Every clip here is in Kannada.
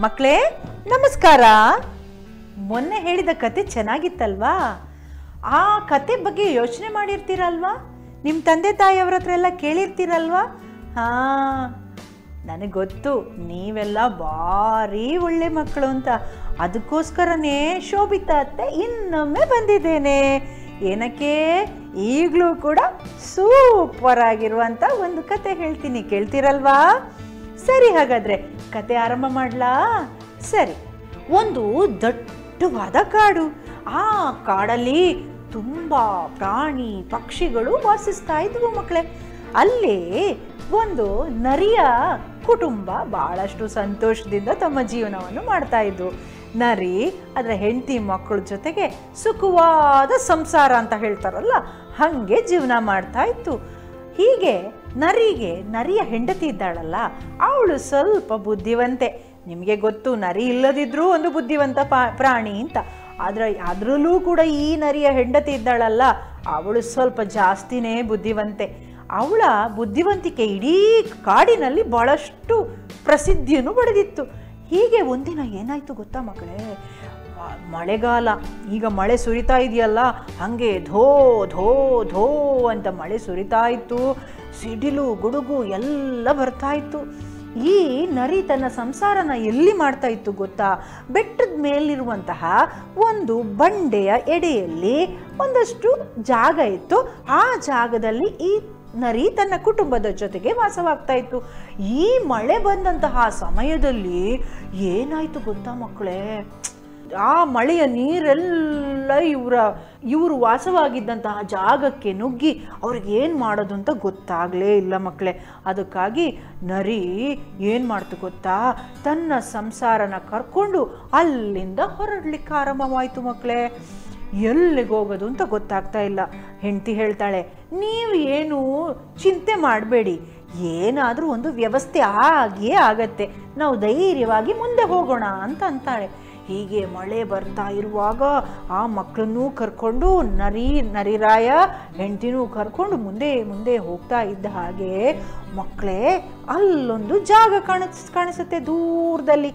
ಮಕ್ಕಳೇ ನಮಸ್ಕಾರ. ಮೊನ್ನೆ ಹೇಳಿದ ಕತೆ ಚೆನ್ನಾಗಿತ್ತಲ್ವಾ? ಆ ಕತೆ ಬಗ್ಗೆ ಯೋಚನೆ ಮಾಡಿರ್ತೀರಲ್ವಾ? ನಿಮ್ಮ ತಂದೆ ತಾಯಿಯವ್ರ ಹತ್ರ ಎಲ್ಲ ಕೇಳಿರ್ತೀರಲ್ವಾ? ಹಾಂ, ನನಗೆ ಗೊತ್ತು, ನೀವೆಲ್ಲ ಭಾರಿ ಒಳ್ಳೆ ಮಕ್ಕಳು ಅಂತ. ಅದಕ್ಕೋಸ್ಕರನೇ ಶೋಭಿತಾ ಅತ್ತೆ ಇನ್ನೊಮ್ಮೆ ಬಂದಿದ್ದೇನೆ. ಏನಕ್ಕೆ? ಈಗಲೂ ಕೂಡ ಸೂಪರ್ ಆಗಿರುವಂಥ ಒಂದು ಕತೆ ಹೇಳ್ತೀನಿ, ಕೇಳ್ತೀರಲ್ವಾ? ಸರಿ ಹಾಗಾದ್ರೆ ಕತೆ ಆರಂಭ ಮಾಡ್ಲಾ? ಸರಿ, ಒಂದು ದಟ್ಟವಾದ ಕಾಡು. ಆ ಕಾಡಲ್ಲಿ ತುಂಬಾ ಪ್ರಾಣಿ ಪಕ್ಷಿಗಳು ವಾಸಿಸ್ತಾ ಇದ್ವು ಮಕ್ಕಳೇ ಅಲ್ಲಿ ಒಂದು ನರಿಯ ಕುಟುಂಬ ಬಹಳಷ್ಟು ಸಂತೋಷದಿಂದ ತಮ್ಮ ಜೀವನವನ್ನು ಮಾಡ್ತಾ ಇದ್ವು. ನರಿ ಅದರ ಹೆಂಡತಿ ಮಕ್ಕಳ ಜೊತೆಗೆ ಸುಖವಾದ ಸಂಸಾರ ಅಂತ ಹೇಳ್ತಾರಲ್ಲ, ಹಾಗೆ ಜೀವನ ಮಾಡ್ತಾ ಇತ್ತು. ಹೀಗೆ ನರಿಗೆ, ನರಿಯ ಹೆಂಡತಿ ಇದ್ದಾಳಲ್ಲ, ಅವಳು ಸ್ವಲ್ಪ ಬುದ್ಧಿವಂತೆ. ನಿಮಗೆ ಗೊತ್ತು, ನರಿ ಇಲ್ಲದಿದ್ರೂ ಒಂದು ಬುದ್ಧಿವಂತ ಪ್ರಾಣಿ ಅಂತ. ಆದರೆ ಅದರಲ್ಲೂ ಕೂಡ ಈ ನರಿಯ ಹೆಂಡತಿ ಇದ್ದಾಳಲ್ಲ, ಅವಳು ಸ್ವಲ್ಪ ಜಾಸ್ತಿನೇ ಬುದ್ಧಿವಂತೆ. ಅವಳ ಬುದ್ಧಿವಂತಿಕೆ ಇಡೀ ಕಾಡಿನಲ್ಲಿ ಬಹಳಷ್ಟು ಪ್ರಸಿದ್ಧಿಯನ್ನು ಪಡೆದಿತ್ತು. ಹೀಗೆ ಒಂದಿನ ಏನಾಯಿತು ಗೊತ್ತಾ ಮಕ್ಕಳೇ ಮಳೆಗಾಲ. ಈಗ ಮಳೆ ಸುರಿತಾ ಇದೆಯಲ್ಲ, ಹಾಗೆ ಧೋ ಧೋ ಧೋ ಅಂತ ಮಳೆ ಸುರಿತಾ ಇತ್ತು. ಸಿಡಿಲು, ಗುಡುಗು ಎಲ್ಲ ಬರ್ತಾ ಇತ್ತು. ಈ ನರಿ ತನ್ನ ಸಂಸಾರನ ಎಲ್ಲಿ ಮಾಡ್ತಾ ಇತ್ತು ಗೊತ್ತಾ? ಬೆಟ್ಟದ ಮೇಲಿರುವಂತಹ ಒಂದು ಬಂಡೆಯ ಎಡೆಯಲ್ಲಿ ಒಂದಷ್ಟು ಜಾಗ ಇತ್ತು. ಆ ಜಾಗದಲ್ಲಿ ಈ ನರಿ ತನ್ನ ಕುಟುಂಬದ ಜೊತೆಗೆ ವಾಸವಾಗ್ತಾ ಇತ್ತು. ಈ ಮಳೆ ಬಂದಂತಹ ಸಮಯದಲ್ಲಿ ಏನಾಯ್ತು ಗೊತ್ತಾ ಮಕ್ಕಳೇ? ಆ ಮಳೆಯ ನೀರೆಲ್ಲ ಇವರ, ಇವರು ವಾಸವಾಗಿದ್ದಂತಹ ಜಾಗಕ್ಕೆ ನುಗ್ಗಿ ಅವ್ರಿಗೆ ಏನು ಮಾಡೋದು ಅಂತ ಗೊತ್ತಾಗಲೇ ಇಲ್ಲ ಮಕ್ಕಳೇ ಅದಕ್ಕಾಗಿ ನರಿ ಏನು ಮಾಡ್ತು ಗೊತ್ತಾ? ತನ್ನ ಸಂಸಾರನ ಕರ್ಕೊಂಡು ಅಲ್ಲಿಂದ ಹೊರಡ್ಲಿಕ್ಕೆ ಆರಂಭವಾಯಿತು ಮಕ್ಕಳೇ ಎಲ್ಲಿಗೆ ಹೋಗೋದು ಅಂತ ಗೊತ್ತಾಗ್ತಾ ಇಲ್ಲ. ಹೆಂಡತಿ ಹೇಳ್ತಾಳೆ, ನೀವು ಏನು ಚಿಂತೆ ಮಾಡಬೇಡಿ. ಏನಾದರೂ ಒಂದು ವ್ಯವಸ್ಥೆ ಆಗಿಯೇ ಆಗತ್ತೆ. ನಾವು ಧೈರ್ಯವಾಗಿ ಮುಂದೆ ಹೋಗೋಣ ಅಂತ ಅಂತಾಳೆ. ಹೀಗೆ ಮಳೆ ಬರ್ತಾ ಇರುವಾಗ ಆ ಮಕ್ಕಳನ್ನೂ ಕರ್ಕೊಂಡು ನರಿ ನರಿರಾಯ ಹೆಂಡತಿನೂ ಕರ್ಕೊಂಡು ಮುಂದೆ ಮುಂದೆ ಹೋಗ್ತಾ ಇದ್ದ ಹಾಗೆ ಮಕ್ಕಳೇ ಅಲ್ಲೊಂದು ಜಾಗ ಕಾಣಿಸ್ ಕಾಣಿಸುತ್ತೆ ದೂರದಲ್ಲಿ.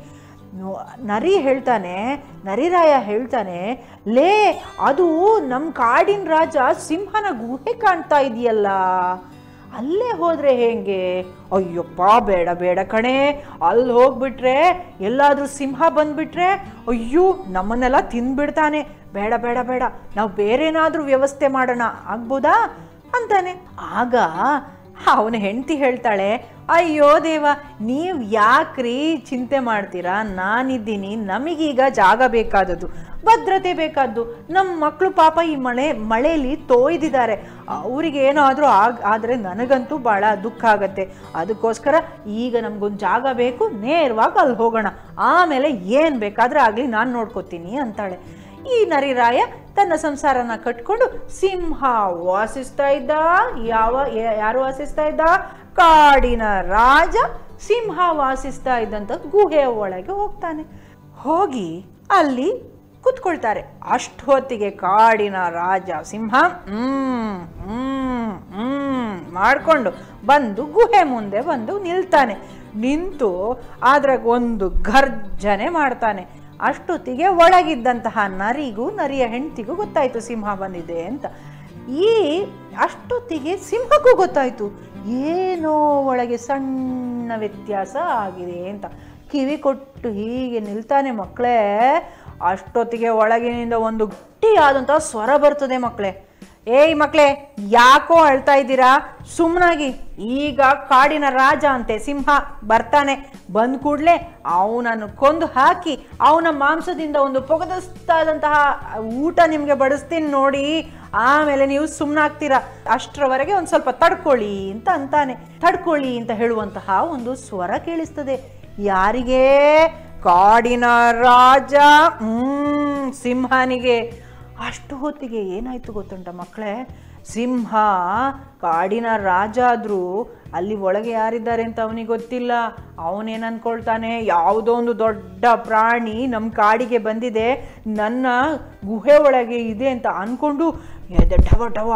ನರಿ ಹೇಳ್ತಾನೆ, ನರಿರಾಯ ಹೇಳ್ತಾನೆ, ಲೇ ಅದು ನಮ್ಮ ಕಾಡಿನ ರಾಜ ಸಿಂಹನ ಗುಹೆ ಕಾಣ್ತಾ ಇದೆಯಲ್ಲ. ಅಲ್ಲೇ ಹೋದರೆ ಹೇಗೆ? ಅಯ್ಯಪ್ಪ, ಬೇಡ ಬೇಡ ಕಣೆ. ಅಲ್ಲಿ ಹೋಗ್ಬಿಟ್ರೆ, ಎಲ್ಲಾದರೂ ಸಿಂಹ ಬಂದ್ಬಿಟ್ರೆ, ಅಯ್ಯೋ, ನಮ್ಮನ್ನೆಲ್ಲ ತಿಂದ್ಬಿಡ್ತಾನೆ ಬೇಡ ಬೇಡ ಬೇಡ, ನಾವು ಬೇರೇನಾದರೂ ವ್ಯವಸ್ಥೆ ಮಾಡೋಣ, ಆಗ್ಬೋದಾ? ಅಂತಾನೆ. ಆಗ ಅವನ ಹೆಂಡತಿ ಹೇಳ್ತಾಳೆ, ಅಯ್ಯೋ ದೇವ, ನೀವು ಯಾಕ್ರಿ ಚಿಂತೆ ಮಾಡ್ತೀರಾ? ನಾನಿದ್ದೀನಿ, ನಮಗೀಗ ಜಾಗ ಬೇಕಾದದ್ದು. ಭದ್ರತೆ ಬೇಕಾದ್ದು. ನಮ್ಮ ಮಕ್ಕಳು ಪಾಪ ಈ ಮಳೆ ಮಳೆಯಲ್ಲಿ ತೋಯ್ದಿದ್ದಾರೆ. ಅವ್ರಿಗೆ ಏನಾದರೂ ಆಗ, ಆದರೆ ನನಗಂತೂ ಭಾಳ ದುಃಖ ಆಗತ್ತೆ. ಅದಕ್ಕೋಸ್ಕರ ಈಗ ನಮಗೊಂದು ಜಾಗ ಬೇಕು, ನೇರವಾಗಿ ಅಲ್ಲಿ ಹೋಗೋಣ. ಆಮೇಲೆ ಏನು ಬೇಕಾದರೂ ಆಗಲಿ ನಾನು ನೋಡ್ಕೋತೀನಿ ಅಂತಾಳೆ. ಈ ನರಿರಾಯ ತನ್ನ ಸಂಸಾರನ ಕಟ್ಕೊಂಡು ಸಿಂಹ ವಾಸಿಸ್ತಾ ಇದ್ದ. ಯಾವ ಯಾರು ವಾಸಿಸ್ತಾ ಇದ್ದ? ಕಾಡಿನ ರಾಜ ಸಿಂಹ ವಾಸಿಸ್ತಾ ಇದ್ದಂಥ ಗುಹೆಯ ಒಳಗೆ ಹೋಗ್ತಾನೆ. ಹೋಗಿ ಅಲ್ಲಿ ಕೂತ್ಕೊಳ್ತಾರೆ. ಅಷ್ಟು ಹೊತ್ತಿಗೆ ಕಾಡಿನ ರಾಜ ಸಿಂಹ ಮಾಡಿಕೊಂಡು ಬಂದು ಗುಹೆ ಮುಂದೆ ಬಂದು ನಿಲ್ತಾನೆ. ನಿಂತು ಅದ್ರಾಗ ಒಂದು ಗರ್ಜನೆ ಮಾಡ್ತಾನೆ. ಅಷ್ಟೊತ್ತಿಗೆ ಒಳಗಿದ್ದಂತಹ ನರಿಗೂ, ನರಿಯ ಹೆಂಡತಿಗೂ ಗೊತ್ತಾಯಿತು ಸಿಂಹ ಬಂದಿದೆ ಅಂತ. ಈ ಅಷ್ಟೊತ್ತಿಗೆ ಸಿಂಹಕ್ಕೂ ಗೊತ್ತಾಯಿತು. ಏನೋ ಒಳಗೆ ಸಣ್ಣ ವ್ಯತ್ಯಾಸ ಆಗಿದೆ ಅಂತ. ಕಿವಿ ಕೊಟ್ಟು ಹೀಗೆ ನಿಲ್ತಾನೆ ಮಕ್ಕಳೇ ಅಷ್ಟೊತ್ತಿಗೆ ಒಳಗಿನಿಂದ ಒಂದು ಗಟ್ಟಿಯಾದಂತಹ ಸ್ವರ ಬರ್ತದೆ ಮಕ್ಕಳೇ. ಏಯ್ ಮಕ್ಕಳೇ, ಯಾಕೋ ಅಳ್ತಾ ಇದ್ದೀರಾ? ಸುಮ್ಮನಾಗಿ ಈಗ ಕಾಡಿನ ರಾಜ ಅಂತೆ, ಸಿಂಹ ಬರ್ತಾನೆ. ಬಂದ ಕೂಡಲೇ ಅವನನ್ನು ಕೊಂದು ಹಾಕಿ, ಅವನ ಮಾಂಸದಿಂದ ಒಂದು ಪೊಗದಸ್ತಾದಂತಹ ಊಟ ನಿಮಗೆ ಬಡಿಸ್ತೀನಿ ನೋಡಿ, ಆಮೇಲೆ ನೀವು ಸುಮ್ಮನಾಗ್ತೀರಾ ಅಷ್ಟರವರೆಗೆ ಒಂದು ಸ್ವಲ್ಪ ತಡ್ಕೊಳ್ಳಿ ಅಂತ ಅಂತಾನೆ. ತಡ್ಕೊಳ್ಳಿ ಅಂತ ಹೇಳುವಂತಹ ಒಂದು ಸ್ವರ ಕೇಳಿಸ್ತದೆ. ಯಾರಿಗೆ? ಕಾಡಿನ ರಾಜ, ಹ್ಮ್, ಸಿಂಹನಿಗೆ. ಅಷ್ಟು ಹೊತ್ತಿಗೆ ಏನಾಯ್ತು ಗೊತ್ತುಂಟ ಮಕ್ಕಳೇ? ಸಿಂಹ ಕಾಡಿನ ರಾಜ ಆದ್ರೂ ಅಲ್ಲಿ ಒಳಗೆ ಯಾರಿದ್ದಾರೆ ಅಂತ ಅವನಿಗೆ ಗೊತ್ತಿಲ್ಲ. ಅವನೇನು ಅಂದ್ಕೊಳ್ತಾನೆ ಯಾವುದೋ ಒಂದು ದೊಡ್ಡ ಪ್ರಾಣಿ ನಮ್ಮ ಕಾಡಿಗೆ ಬಂದಿದೆ. ನನ್ನ ಗುಹೆ ಒಳಗೆ ಇದೆ ಅಂತ ಅನ್ಕೊಂಡು ಎದೆ ಢವ ಢವ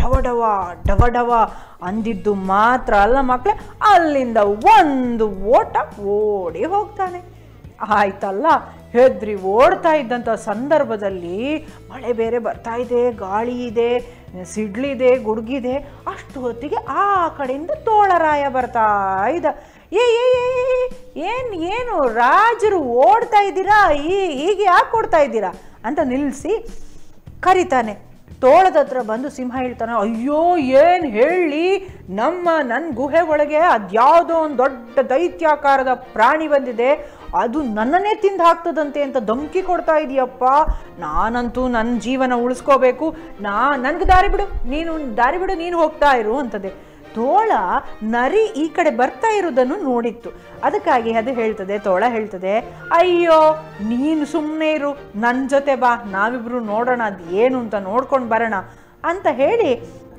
ಢವ ಢವ ಢವ ಢವ ಅಂದಿದ್ದು ಮಾತ್ರ ಅಲ್ಲ ಮಕ್ಕಳೇ. ಅಲ್ಲಿಂದ ಒಂದು ಓಟ ಓಡಿ ಹೋಗ್ತಾನೆ. ಆಯ್ತಲ್ಲ? ಹೆದ್ರಿ ಓಡ್ತಾ ಇದ್ದಂಥ ಸಂದರ್ಭದಲ್ಲಿ ಮಳೆ ಬೇರೆ ಬರ್ತಾ ಇದೆ, ಗಾಳಿ ಇದೆ, ಸಿಡ್ಲಿದೆ, ಗುಡುಗಿದೆ. ಅಷ್ಟು ಹೊತ್ತಿಗೆ ಆ ಕಡೆಯಿಂದ ತೋಳರಾಯ ಬರ್ತಾ ಇದ್ದ. ಏ ಏನು, ಏನ್? ರಾಜರು ಓಡ್ತಾ ಇದ್ದೀರಾ? ಈ ಹೀಗೆ ಯಾಕೆ ಓಡ್ತಾ ಇದ್ದೀರಾ? ಅಂತ ನಿಲ್ಲಿಸಿ ಕರಿತಾನೆ. ತೋಳದ ಹತ್ರ ಬಂದು ಸಿಂಹ ಹೇಳ್ತಾನೆ, ಅಯ್ಯೋ, ಏನು ಹೇಳಿ? ನಮ್ಮ ನನ್ನ ಗುಹೆ ಒಳಗೆ ಅದ್ಯಾವುದೋ ಒಂದು ದೊಡ್ಡ ದೈತ್ಯಾಕಾರದ ಪ್ರಾಣಿ ಬಂದಿದೆ. ಅದು ನನ್ನನ್ನೇ ತಿಂದು ಹಾಕ್ತದಂತೆ ಅಂತ ಧಮ್ಕಿ ಕೊಡ್ತಾ ಇದೀಯಪ್ಪ. ನಾನಂತೂ ನನ್ನ ಜೀವನ ಉಳಿಸ್ಕೋಬೇಕು. ನಾ, ನನಗೆ ದಾರಿ ಬಿಡು. ನೀನು, ದಾರಿ ಬಿಡು, ನೀನು ಹೋಗ್ತಾ ಇರು, ಅಂತದೆ. ತೋಳ ನರಿ ಈ ಕಡೆ ಬರ್ತಾ ಇರೋದನ್ನು ನೋಡಿತ್ತು. ಅದಕ್ಕಾಗಿ ಅದು ಹೇಳ್ತದೆ, ತೋಳ ಹೇಳ್ತದೆ, ಅಯ್ಯೋ, ನೀನು ಸುಮ್ಮನೆ ಇರು ನನ್ನ ಜೊತೆ ಬಾ, ನಾವಿಬ್ರು ನೋಡೋಣ, ಅದು ಏನು ಅಂತ ನೋಡ್ಕೊಂಡು ಬರೋಣ ಅಂತ ಹೇಳಿ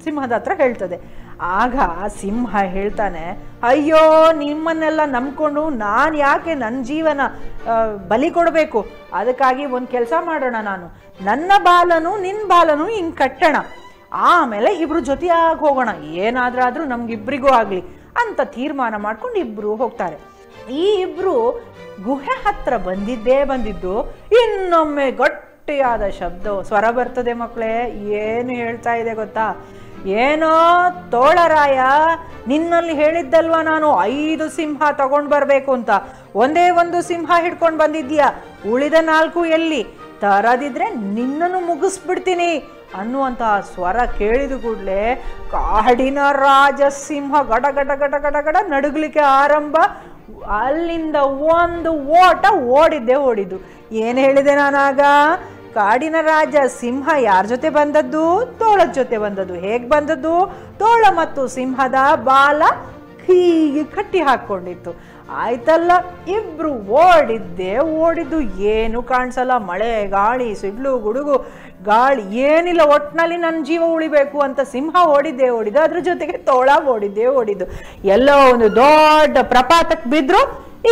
ಸಿಂಹದ ಹತ್ರ ಹೇಳ್ತದೆ. ಆಗ ಸಿಂಹ ಹೇಳ್ತಾನೆ, ಅಯ್ಯೋ, ನಿಮ್ಮನ್ನೆಲ್ಲ ನಂಬ್ಕೊಂಡು ನಾನು ಯಾಕೆ ನನ್ನ ಜೀವನ ಬಲಿ ಕೊಡಬೇಕು? ಅದಕ್ಕಾಗಿ ಒಂದು ಕೆಲಸ ಮಾಡೋಣ ನಾನು. ನನ್ನ ಬಾಲನು ನಿನ್ನ ಬಾಲನು ಹಿಂಗೆ ಕಟ್ಟೋಣ. ಆಮೇಲೆ ಇಬ್ರು ಜೊತೆಯಾಗಿ ಹೋಗೋಣ. ಏನಾದ್ರಾದ್ರೂ ನಮ್ಗಿಬ್ರಿಗೂ ಆಗ್ಲಿ ಅಂತ ತೀರ್ಮಾನ ಮಾಡ್ಕೊಂಡು ಇಬ್ರು ಹೋಗ್ತಾರೆ. ಈ ಇಬ್ರು ಗುಹೆ ಹತ್ರ ಬಂದಿದ್ದೇ ಬಂದಿದ್ದು ಇನ್ನೊಮ್ಮೆ ಗಟ್ಟಿಯಾದ ಶಬ್ದ ಸ್ವರ ಬರ್ತದೆ ಮಕ್ಕಳೇ ಏನು ಹೇಳ್ತಾ ಇದೆ ಗೊತ್ತಾ? ಏನೋ ತೋಳರಾಯ, ನಿನ್ನಲ್ಲಿ ಹೇಳಿದ್ದಲ್ವಾ ನಾನು? ಐದು ಸಿಂಹ ತಗೊಂಡ್ ಬರಬೇಕು ಅಂತ. ಒಂದೇ ಒಂದು ಸಿಂಹ ಹಿಡ್ಕೊಂಡು ಬಂದಿದ್ಯಾ ಉಳಿದ ನಾಲ್ಕು ಎಲ್ಲಿ? ತರದಿದ್ರೆ ನಿನ್ನನ್ನು ಮುಗಿಸ್ಬಿಡ್ತೀನಿ. ಅನ್ನುವಂತಹ ಸ್ವರ ಕೇಳಿದ ಕೂಡಲೇ ಕಾಡಿನ ರಾಜಸಿಂಹ ಗಡ ಗಡ ಗಡ ಗಡ ಗಡ ನಡುಗ್ಲಿಕ್ಕೆ ಆರಂಭ. ಅಲ್ಲಿಂದ ಒಂದು ಓಟ ಓಡಿದ್ದೆ ಓಡಿದ್ದು. ಏನು ಹೇಳಿದೆ ನಾನಾಗ? ಕಾಡಿನ ರಾಜ ಸಿಂಹ ಯಾರ ಜೊತೆ ಬಂದದ್ದು? ತೋಳದ ಜೊತೆ ಬಂದದ್ದು. ಹೇಗೆ ಬಂದದ್ದು? ತೋಳ ಮತ್ತು ಸಿಂಹದ ಬಾಲ ಹೀಗೆ ಕಟ್ಟಿ ಹಾಕ್ಕೊಂಡಿತ್ತು ಆಯ್ತಲ್ಲ, ಇಬ್ರು ಓಡಿದ್ದೆ ಓಡಿದ್ದು ಏನು ಕಾಣಿಸಲ್ಲ, ಮಳೆ, ಗಾಳಿ, ಸಿಡ್ಲು, ಗುಡುಗು, ಗಾಳಿ ಏನಿಲ್ಲ ಒಟ್ಟಿನಲ್ಲಿ ನನ್ನ ಜೀವ ಉಳಿಬೇಕು ಅಂತ ಸಿಂಹ ಓಡಿದ್ದೆ ಓಡಿದ್ದು, ಅದ್ರ ಜೊತೆಗೆ ತೋಳ ಓಡಿದ್ದೆ ಓಡಿದ್ದು. ಎಲ್ಲೋ ಒಂದು ದೊಡ್ಡ ಪ್ರಪಾತಕ್ಕೆ ಬಿದ್ರು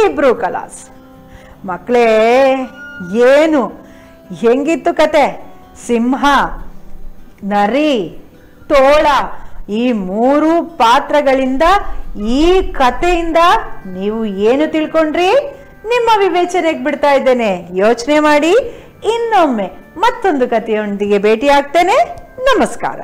ಇಬ್ರು ಕಲಾಸ್. ಮಕ್ಕಳೇ ಏನು? ಹೆಂಗಿತ್ತು ಕತೆ? ಸಿಂಹ, ನರಿ, ತೋಳ ಈ ಮೂರು ಪಾತ್ರಗಳಿಂದ, ಈ ಕಥೆಯಿಂದ ನೀವು ಏನು ತಿಳ್ಕೊಂಡ್ರಿ? ನಿಮ್ಮ ವಿವೇಚನೆಗೆ ಬಿಡ್ತಾ ಇದ್ದೇನೆ. ಯೋಚನೆ ಮಾಡಿ, ಇನ್ನೊಮ್ಮೆ ಮತ್ತೊಂದು ಕಥೆಯೊಂದಿಗೆ ಭೇಟಿ ಆಗ್ತೇನೆ ನಮಸ್ಕಾರ.